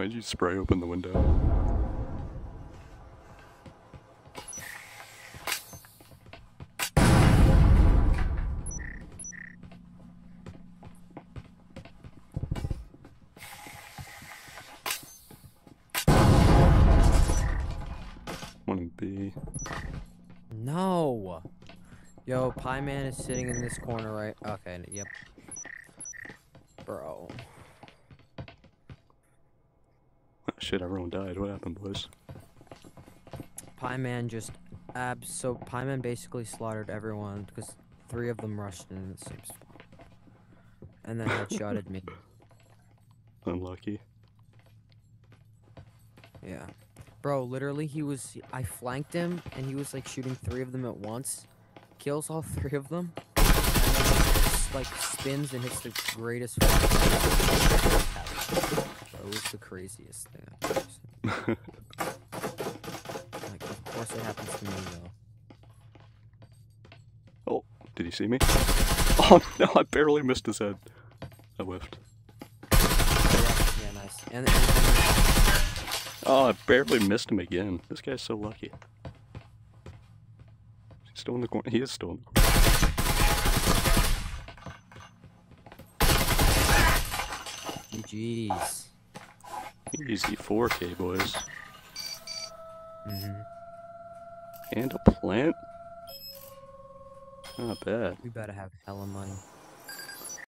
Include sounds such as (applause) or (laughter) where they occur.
Why'd you spray open the window? One B. No. Yo, Pie Man is sitting in this corner, right? Okay. Yep. Bro. Oh, shit, everyone died. What happened, boys? Pie Man just abs. So Pie Man basically slaughtered everyone because three of them rushed in the same spot, and then headshotted me. (laughs) Unlucky. Yeah. Bro, literally, he was. I flanked him, and he was like shooting three of them at once. Kills all (laughs) three of them. And then, just, like spins and hits the greatest. (laughs) it was the craziest thing I've ever seen. (laughs) Like, of course it happens to me though. Oh, did he see me? (laughs) Oh no, I barely missed his head. I whiffed. Yeah, nice. And, and, and Oh, I barely missed him again. This guy's so lucky. He's still in the corner. He is still in the corner. GG's. Easy 4K, boys. hmm And a plant? Not bad. We better have hella money.